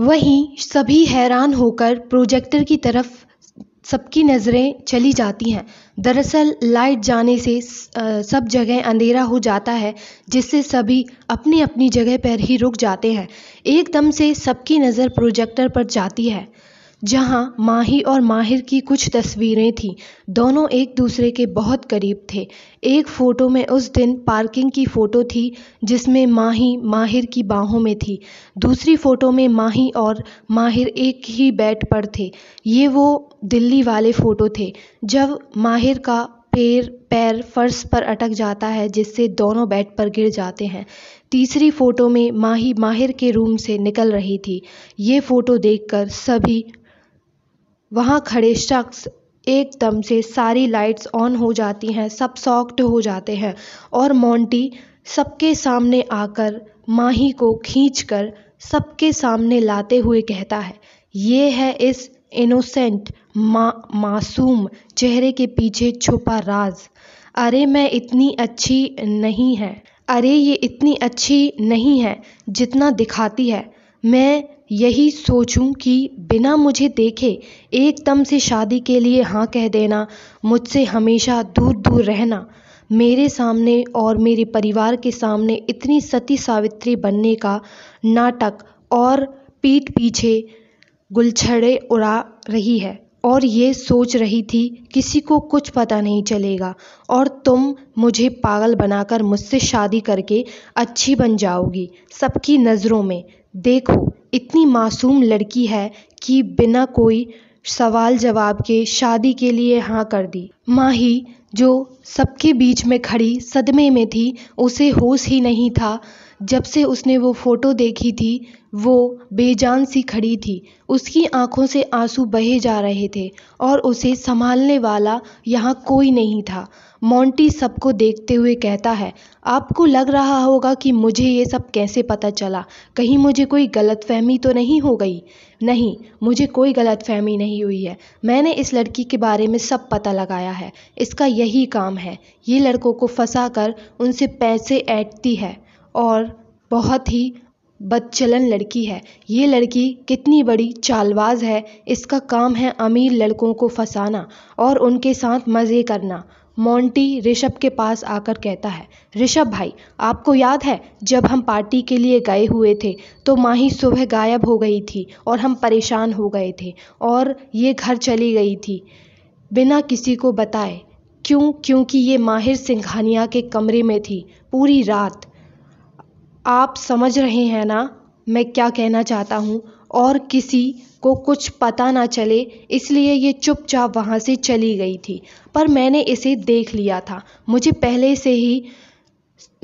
वहीं सभी हैरान होकर प्रोजेक्टर की तरफ़ सबकी नज़रें चली जाती हैं। दरअसल, लाइट जाने से सब जगह अंधेरा हो जाता है, जिससे सभी अपनी अपनी जगह पर ही रुक जाते हैं। एकदम से सबकी नज़र प्रोजेक्टर पर जाती है। जहाँ माही और माहिर की कुछ तस्वीरें थीं। दोनों एक दूसरे के बहुत करीब थे। एक फ़ोटो में उस दिन पार्किंग की फ़ोटो थी, जिसमें माही माहिर की बाहों में थी। दूसरी फ़ोटो में माही और माहिर एक ही बेड पर थे। ये वो दिल्ली वाले फ़ोटो थे, जब माहिर का पैर पैर फर्श पर अटक जाता है, जिससे दोनों बेड पर गिर जाते हैं। तीसरी फ़ोटो में माही माहिर के रूम से निकल रही थी। ये फ़ोटो देखकर सभी वहाँ खड़े शख्स एकदम से सारी लाइट्स ऑन हो जाती हैं, सब सॉक्ट हो जाते हैं और मोंटी सबके सामने आकर माही को खींच कर सबके सामने लाते हुए कहता है, ये है इस इनोसेंट मा, मासूम चेहरे के पीछे छुपा राज। अरे मैं इतनी अच्छी नहीं है, अरे ये इतनी अच्छी नहीं है जितना दिखाती है। मैं यही सोचूं कि बिना मुझे देखे एकदम से शादी के लिए हाँ कह देना, मुझसे हमेशा दूर दूर रहना, मेरे सामने और मेरे परिवार के सामने इतनी सती सावित्री बनने का नाटक और पीठ पीछे गुलछड़े उड़ा रही है और ये सोच रही थी, किसी को कुछ पता नहीं चलेगा और तुम मुझे पागल बनाकर मुझसे शादी करके अच्छी बन जाओगी, सबकी नज़रों में। देखो, इतनी मासूम लड़की है कि बिना कोई सवाल जवाब के शादी के लिए हाँ कर दी। माही, जो सबके बीच में खड़ी सदमे में थी, उसे होश ही नहीं था। जब से उसने वो फ़ोटो देखी थी वो बेजान सी खड़ी थी। उसकी आँखों से आँसू बहे जा रहे थे और उसे संभालने वाला यहाँ कोई नहीं था। मोंटी सबको देखते हुए कहता है, आपको लग रहा होगा कि मुझे ये सब कैसे पता चला? कहीं मुझे कोई गलतफहमी तो नहीं हो गई? नहीं, मुझे कोई गलतफहमी नहीं हुई है। मैंने इस लड़की के बारे में सब पता लगाया है। इसका यही काम है। ये लड़कों को फंसा कर उनसे पैसे ऐंठती है और बहुत ही बदचलन लड़की है। ये लड़की कितनी बड़ी चालबाज है। इसका काम है अमीर लड़कों को फंसाना और उनके साथ मज़े करना। मोंटी ऋषभ के पास आकर कहता है, ऋषभ भाई, आपको याद है जब हम पार्टी के लिए गए हुए थे तो माही सुबह गायब हो गई थी और हम परेशान हो गए थे और ये घर चली गई थी। बिना किसी को बताए, क्यों? क्योंकि ये माहिर सिंघानिया के कमरे में थी पूरी रात। आप समझ रहे हैं ना मैं क्या कहना चाहता हूँ? और किसी को कुछ पता ना चले, इसलिए ये चुपचाप वहाँ से चली गई थी। पर मैंने इसे देख लिया था। मुझे पहले से ही,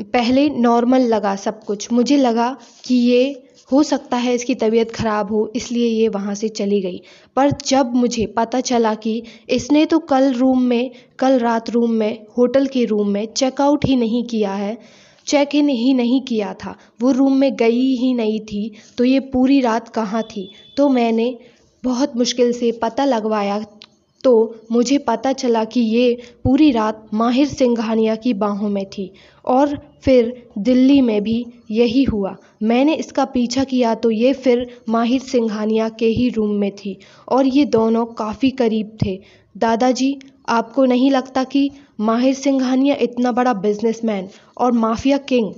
पहले नॉर्मल लगा सब कुछ। मुझे लगा कि ये हो सकता है इसकी तबीयत ख़राब हो, इसलिए ये वहाँ से चली गई। पर जब मुझे पता चला कि इसने तो कल रूम में, कल रात रूम में, होटल के रूम में चेकआउट ही नहीं किया है चेक इन ही नहीं किया था। वो रूम में गई ही नहीं थी तो ये पूरी रात कहाँ थी? तो मैंने बहुत मुश्किल से पता लगवाया तो मुझे पता चला कि ये पूरी रात माहिर सिंघानिया की बाहों में थी और फिर दिल्ली में भी यही हुआ। मैंने इसका पीछा किया तो ये फिर माहिर सिंघानिया के ही रूम में थी और ये दोनों काफ़ी करीब थे। दादाजी, आपको नहीं लगता कि माहिर सिंघानिया इतना बड़ा बिजनेसमैन और माफिया किंग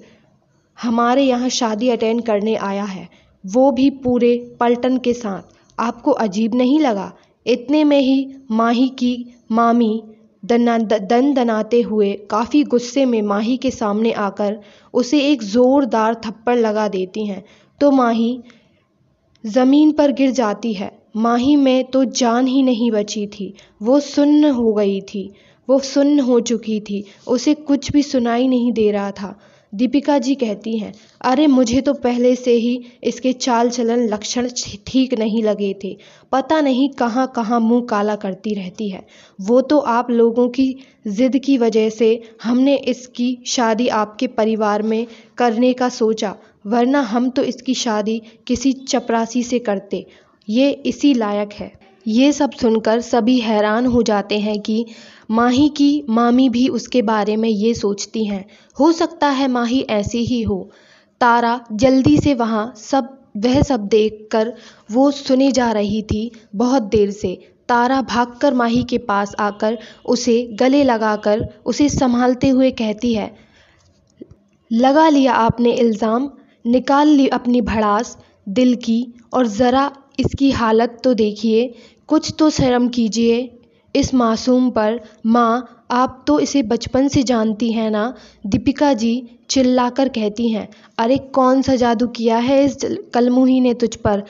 हमारे यहाँ शादी अटेंड करने आया है? वो भी पूरे पलटन के साथ। आपको अजीब नहीं लगा? इतने में ही माही की मामी दना दन दनाते हुए काफ़ी गुस्से में माही के सामने आकर उसे एक ज़ोरदार थप्पड़ लगा देती हैं। तो माही ज़मीन पर गिर जाती है। माही में तो जान ही नहीं बची थी। वो सुन्न हो गई थी। वो सुन्न हो चुकी थी। उसे कुछ भी सुनाई नहीं दे रहा था। दीपिका जी कहती हैं, अरे, मुझे तो पहले से ही इसके चाल चलन लक्षण ठीक नहीं लगे थे। पता नहीं कहाँ कहाँ मुँह काला करती रहती है। वो तो आप लोगों की ज़िद की वजह से हमने इसकी शादी आपके परिवार में करने का सोचा, वरना हम तो इसकी शादी किसी चपरासी से करते। ये इसी लायक है। ये सब सुनकर सभी हैरान हो जाते हैं कि माही की मामी भी उसके बारे में ये सोचती हैं। हो सकता है माही ऐसी ही हो। तारा जल्दी से वहाँ सब, वह सब देखकर वो सुने जा रही थी बहुत देर से। तारा भागकर माही के पास आकर उसे गले लगाकर उसे संभालते हुए कहती है, लगा लिया आपने इल्ज़ाम, निकाल ली अपनी भड़ास, दिल की, और ज़रा इसकी हालत तो देखिए, कुछ तो शर्म कीजिए। इस मासूम पर माँ, आप तो इसे बचपन से जानती हैं ना? दीपिका जी चिल्लाकर कहती हैं, अरे कौन सा जादू किया है इस कलमुही ने तुझ पर?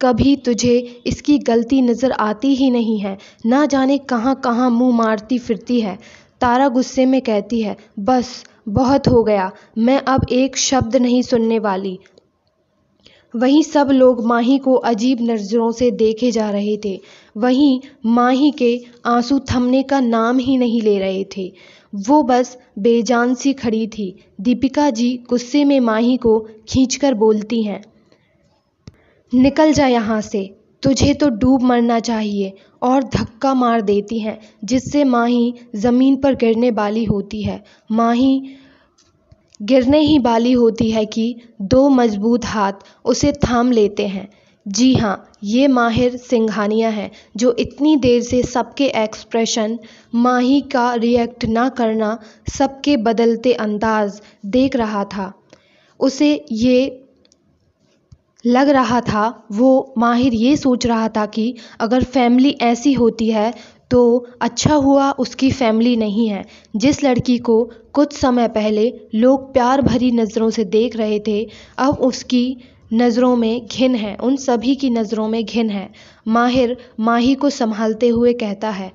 कभी तुझे इसकी गलती नज़र आती ही नहीं है। ना जाने कहाँ कहाँ मुँह मारती फिरती है। तारा गुस्से में कहती है, बस, बहुत हो गया। मैं अब एक शब्द नहीं सुनने वाली। वहीं सब लोग माही को अजीब नज़रों से देखे जा रहे थे। वहीं माही के आँसू थमने का नाम ही नहीं ले रहे थे। वो बस बेजान सी खड़ी थी। दीपिका जी गुस्से में माही को खींचकर बोलती हैं, निकल जा यहाँ से। तुझे तो डूब मरना चाहिए और धक्का मार देती हैं, जिससे माही ज़मीन पर गिरने वाली होती है। माही गिरने ही वाली होती है कि दो मज़बूत हाथ उसे थाम लेते हैं। जी हाँ ये माहिर सिंघानिया है जो इतनी देर से सबके एक्सप्रेशन, माही का रिएक्ट ना करना, सबके बदलते अंदाज देख रहा था। उसे ये लग रहा था, वो माहिर ये सोच रहा था कि अगर फैमिली ऐसी होती है तो अच्छा हुआ उसकी फैमिली नहीं है। जिस लड़की को कुछ समय पहले लोग प्यार भरी नज़रों से देख रहे थे, अब उसकी नज़रों में घिन है। उन सभी की नज़रों में घिन है। माहिर माही को संभालते हुए कहता है,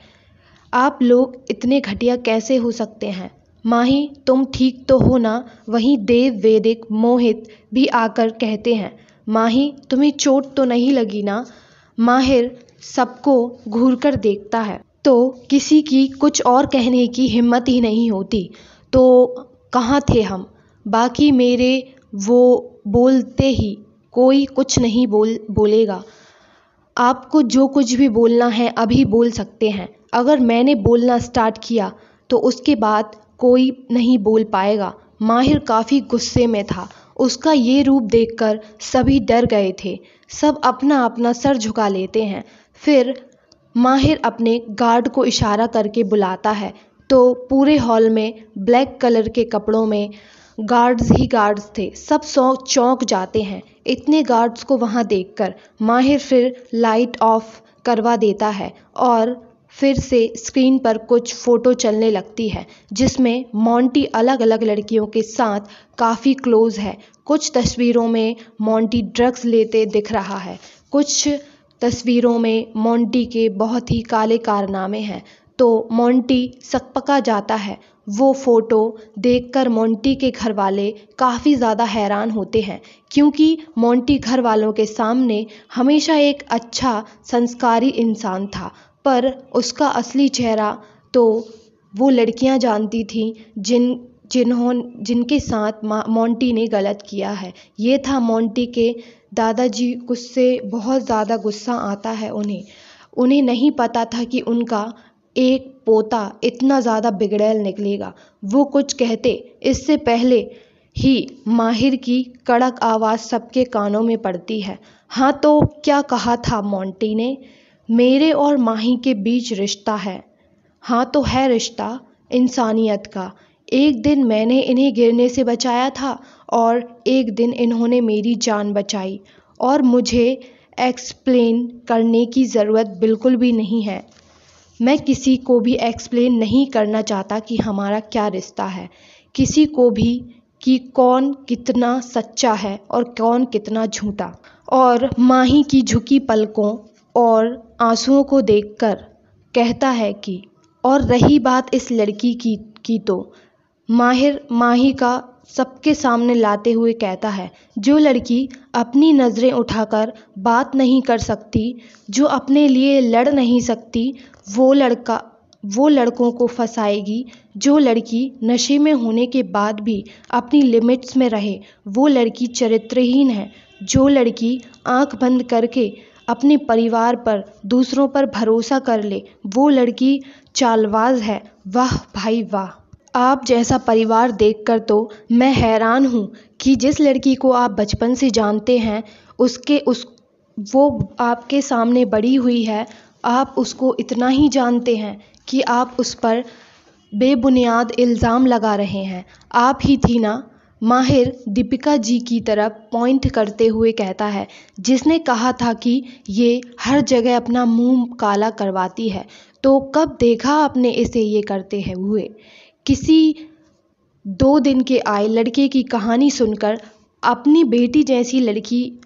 आप लोग इतने घटिया कैसे हो सकते हैं? माही, तुम ठीक तो हो ना? वहीं देव वेदिक मोहित भी आकर कहते हैं, माही, तुम्हें चोट तो नहीं लगी ना? माहिर सबको घूर कर देखता है। तो किसी की कुछ और कहने की हिम्मत ही नहीं होती। तो कहाँ थे हम? बाकी मेरे वो बोलते ही कोई कुछ नहीं बोल, बोलेगा। आपको जो कुछ भी बोलना है अभी बोल सकते हैं। अगर मैंने बोलना स्टार्ट किया तो उसके बाद कोई नहीं बोल पाएगा। माहिर काफ़ी गुस्से में था। उसका ये रूप देखकर सभी डर गए थे। सब अपना अपना सर झुका लेते हैं। फिर माहिर अपने गार्ड को इशारा करके बुलाता है। तो पूरे हॉल में ब्लैक कलर के कपड़ों में गार्ड्स ही गार्ड्स थे। सब सौ चौंक जाते हैं। इतने गार्ड्स को वहाँ देखकर माहिर फिर लाइट ऑफ़ करवा देता है और फिर से स्क्रीन पर कुछ फ़ोटो चलने लगती है, जिसमें मोंटी अलग अलग लड़कियों के साथ काफ़ी क्लोज़ है। कुछ तस्वीरों में मोंटी ड्रग्स लेते दिख रहा है। कुछ तस्वीरों में मोंटी के बहुत ही काले कारनामे हैं। तो मोंटी सकपका जाता है। वो फ़ोटो देखकर मोंटी के घर वाले काफ़ी ज़्यादा हैरान होते हैं, क्योंकि मोंटी घर वालों के सामने हमेशा एक अच्छा संस्कारी इंसान था। पर उसका असली चेहरा तो वो लड़कियाँ जानती थीं, जिन, जिन्हों, जिनके साथ मोंटी ने गलत किया है। ये था मोंटी के दादाजी गुस्से, बहुत ज़्यादा गुस्सा आता है उन्हें। उन्हें नहीं पता था कि उनका एक पोता इतना ज़्यादा बिगड़ैल निकलेगा। वो कुछ कहते, इससे पहले ही माहिर की कड़क आवाज़ सबके कानों में पड़ती है। हाँ तो क्या कहा था मोंटी ने? मेरे और माही के बीच रिश्ता है। हाँ तो है रिश्ता, इंसानियत का। एक दिन मैंने इन्हें गिरने से बचाया था और एक दिन इन्होंने मेरी जान बचाई और मुझे एक्सप्लेन करने की ज़रूरत बिल्कुल भी नहीं है। मैं किसी को भी एक्सप्लेन नहीं करना चाहता कि हमारा क्या रिश्ता है। किसी को भी कि कौन कितना सच्चा है और कौन कितना झूठा। और माही की झुकी पलकों और आंसुओं को देखकर कहता है कि, और रही बात इस लड़की की की तो माहिर, माही का सबके सामने लाते हुए कहता है, जो लड़की अपनी नज़रें उठाकर बात नहीं कर सकती, जो अपने लिए लड़ नहीं सकती, वो लड़का, वो लड़कों को फंसाएगी। जो लड़की नशे में होने के बाद भी अपनी लिमिट्स में रहे, वो लड़की चरित्रहीन है। जो लड़की आँख बंद करके अपने परिवार पर, दूसरों पर भरोसा कर ले, वो लड़की चालबाज है। वाह भाई वाह! आप जैसा परिवार देखकर तो मैं हैरान हूँ कि जिस लड़की को आप बचपन से जानते हैं, उसके उस, वो आपके सामने बड़ी हुई है, आप उसको इतना ही जानते हैं कि आप उस पर बेबुनियाद इल्ज़ाम लगा रहे हैं। आप ही थी ना, माहिर दीपिका जी की तरफ़ पॉइंट करते हुए कहता है, जिसने कहा था कि ये हर जगह अपना मुँह काला करवाती है तो कब देखा आपने इसे ये करते हुए? किसी दो दिन के आए लड़के की कहानी सुनकर अपनी बेटी जैसी लड़की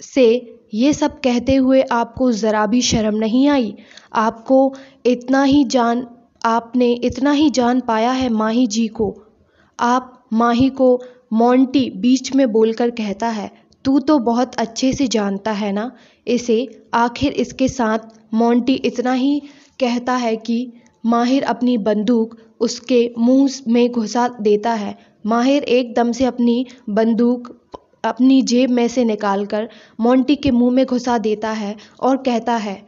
से ये सब कहते हुए आपको ज़रा भी शर्म नहीं आई? आपको इतना ही जान, आपने इतना ही जान पाया है माही जी को। आप माही को मोंटी बीच में बोलकर कहता है, तू तो बहुत अच्छे से जानता है ना? इसे आखिर इसके साथ मोंटी इतना ही कहता है कि माहिर अपनी बंदूक उसके मुँह में घुसा देता है। माहिर एकदम से अपनी बंदूक, अपनी जेब में से निकालकर मोंटी के मुँह में घुसा देता है और कहता है,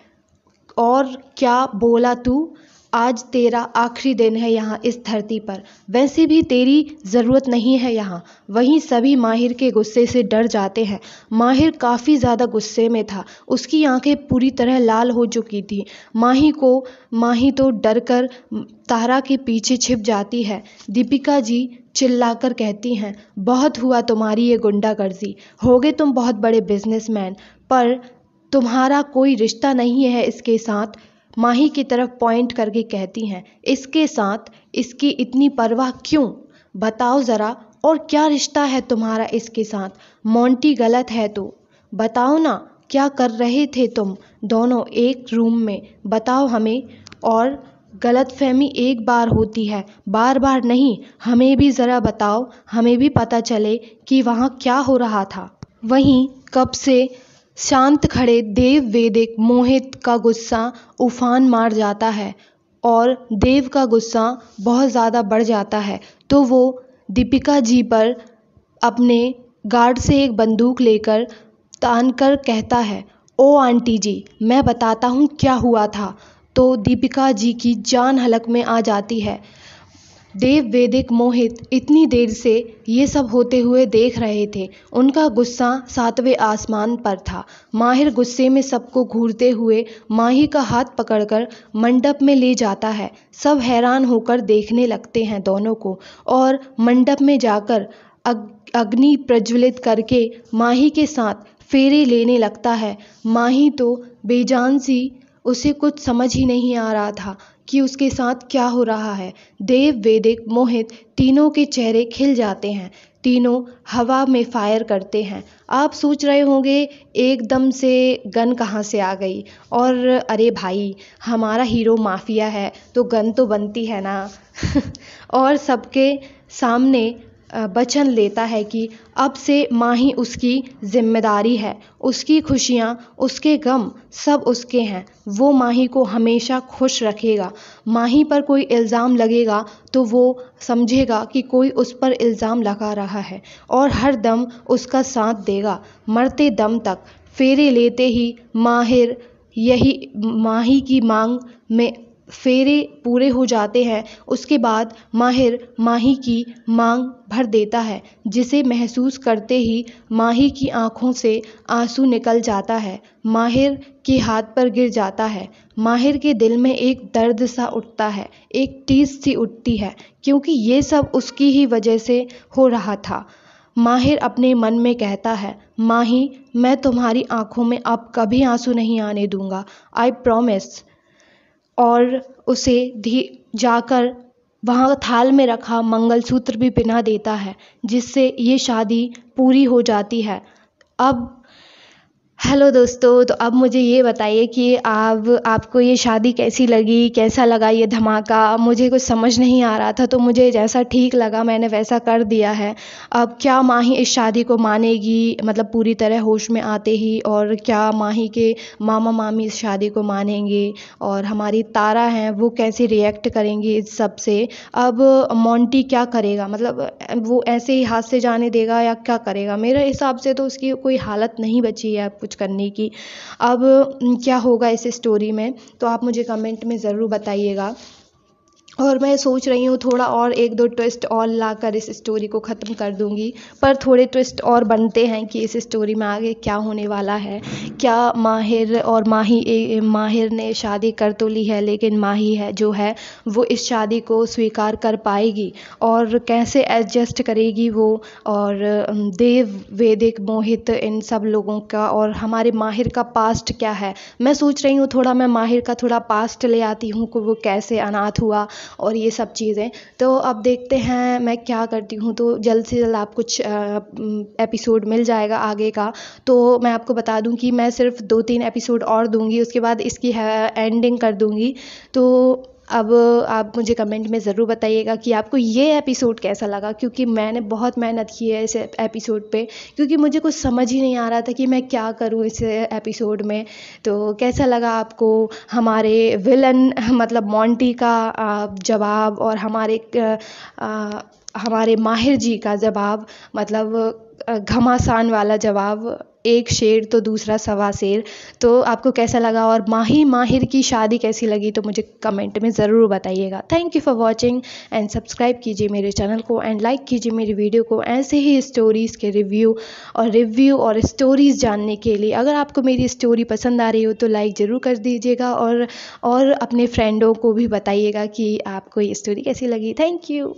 और क्या बोला तू? आज तेरा आखिरी दिन है यहाँ इस धरती पर। वैसे भी तेरी ज़रूरत नहीं है यहाँ। वहीं सभी माहिर के गुस्से से डर जाते हैं। माहिर काफ़ी ज़्यादा गुस्से में था। उसकी आँखें पूरी तरह लाल हो चुकी थी। माही को, माही तो डर कर तारा के पीछे छिप जाती है। दीपिका जी चिल्लाकर कहती हैं, बहुत हुआ तुम्हारी ये गुंडागर्दी। हो गए तुम बहुत बड़े बिजनेसमैन पर तुम्हारा कोई रिश्ता नहीं है इसके साथ। माही की तरफ़ पॉइंट करके कहती हैं, इसके साथ इसकी इतनी परवाह क्यों? बताओ ज़रा, और क्या रिश्ता है तुम्हारा इसके साथ? मोंटी गलत है तो। बताओ ना, क्या कर रहे थे तुम दोनों एक रूम में? बताओ हमें। और गलत फहमी एक बार होती है बार बार नहीं, हमें भी ज़रा बताओ। हमें भी पता चले कि वहाँ क्या हो रहा था। वहीं कब से शांत खड़े देव वेदिक मोहित का गुस्सा उफान मार जाता है और देव का गुस्सा बहुत ज़्यादा बढ़ जाता है। तो वो दीपिका जी पर अपने गार्ड से एक बंदूक लेकर तान कर कहता है, ओ आंटी जी, मैं बताता हूँ क्या हुआ था। तो दीपिका जी की जान हलक में आ जाती है। देव वेदिक मोहित इतनी देर से ये सब होते हुए देख रहे थे। उनका गुस्सा सातवें आसमान पर था। माहिर गुस्से में सबको घूरते हुए माही का हाथ पकड़कर मंडप में ले जाता है। सब हैरान होकर देखने लगते हैं दोनों को और मंडप में जाकर अग, अग्नि प्रज्वलित करके माही के साथ फेरे लेने लगता है। माही तो बेजान सी उसे कुछ समझ ही नहीं आ रहा था। कि उसके साथ क्या हो रहा है। देव वेदिक मोहित तीनों के चेहरे खिल जाते हैं। तीनों हवा में फायर करते हैं। आप सोच रहे होंगे, एकदम से गन कहाँ से आ गई? और अरे भाई, हमारा हीरो माफिया है तो गन तो बनती है ना? और सबके सामने वचन लेता है कि अब से माही उसकी ज़िम्मेदारी है। उसकी खुशियाँ, उसके गम सब उसके हैं। वो माही को हमेशा खुश रखेगा। माही पर कोई इल्ज़ाम लगेगा तो वो समझेगा कि कोई उस पर इल्ज़ाम लगा रहा है और हर दम उसका साथ देगा। मरते दम तक फेरे लेते ही माहिर यही माही की मांग में फेरे पूरे हो जाते हैं, उसके बाद माहिर माही की मांग भर देता है, जिसे महसूस करते ही माही की आँखों से आँसू निकल जाता है, माहिर के हाथ पर गिर जाता है, माहिर के दिल में एक दर्द सा उठता है, एक टीस सी उठती है, क्योंकि ये सब उसकी ही वजह से हो रहा था। माहिर अपने मन में कहता है, माही, मैं तुम्हारी आँखों में अब कभी आँसू नहीं आने दूँगा आई प्रोमिस और उसे धी, जाकर वहाँ थाल में रखा मंगलसूत्र भी पहना देता है, जिससे ये शादी पूरी हो जाती है। अब हेलो दोस्तों तो अब मुझे ये बताइए कि आप आपको ये शादी कैसी लगी? कैसा लगा ये धमाका? मुझे कुछ समझ नहीं आ रहा था तो मुझे जैसा ठीक लगा, मैंने वैसा कर दिया है। अब क्या माही इस शादी को मानेगी? मतलब पूरी तरह होश में आते ही, और क्या माही के मामा मामी इस शादी को मानेंगे? और हमारी तारा हैं, वो कैसे रिएक्ट करेंगी इस सबसे? अब मोंटी क्या करेगा? मतलब वो ऐसे ही हाथ से जाने देगा या क्या करेगा? मेरे हिसाब से तो उसकी कोई हालत नहीं बची है कुछ करने की। अब क्या होगा इस स्टोरी में? तो आप मुझे कमेंट में ज़रूर बताइएगा। और मैं सोच रही हूँ थोड़ा और एक दो ट्विस्ट और लाकर इस स्टोरी को ख़त्म कर दूँगी। पर थोड़े ट्विस्ट और बनते हैं कि इस स्टोरी में आगे क्या होने वाला है। क्या माहिर और माही माहिर ने शादी कर तो ली है, लेकिन माही है, जो है, वो इस शादी को स्वीकार कर पाएगी। और कैसे एडजस्ट करेगी वो? और देव, वैदिक, मोहित, इन सब लोगों का और हमारे माहिर का पास्ट क्या है? मैं सोच रही हूँ थोड़ा, मैं माहिर का थोड़ा पास्ट ले आती हूँ कि वो कैसे अनाथ हुआ। और ये सब चीज़ें। तो अब देखते हैं मैं क्या करती हूँ। तो जल्द से जल्द आप कुछ एपिसोड मिल जाएगा आगे का। तो मैं आपको बता दूँ कि मैं सिर्फ़ दो तीन एपिसोड और दूँगी। उसके बाद इसकी एंडिंग कर दूँगी। तो अब आप मुझे कमेंट में ज़रूर बताइएगा कि आपको ये एपिसोड कैसा लगा क्योंकि मैंने बहुत मेहनत की है इस एपिसोड पे क्योंकि मुझे कुछ समझ ही नहीं आ रहा था कि मैं क्या करूँ इस एपिसोड में। तो कैसा लगा आपको हमारे विलन मतलब मोंटी का जवाब और हमारे आ, हमारे माहिर जी का जवाब? मतलब घमासान वाला जवाब, एक शेर तो दूसरा सवा शेर। तो आपको कैसा लगा और माही माहिर की शादी कैसी लगी तो मुझे कमेंट में ज़रूर बताइएगा। Thank you for watching and subscribe कीजिए मेरे चैनल को एंड लाइक कीजिए मेरी वीडियो को। ऐसे ही स्टोरीज़ के रिव्यू और रिव्यू और स्टोरीज़ जानने के लिए। अगर आपको मेरी स्टोरी पसंद आ रही हो तो लाइक ज़रूर कर दीजिएगा और और अपने फ्रेंडों को भी बताइएगा कि आपको ये स्टोरी कैसी लगी। Thank you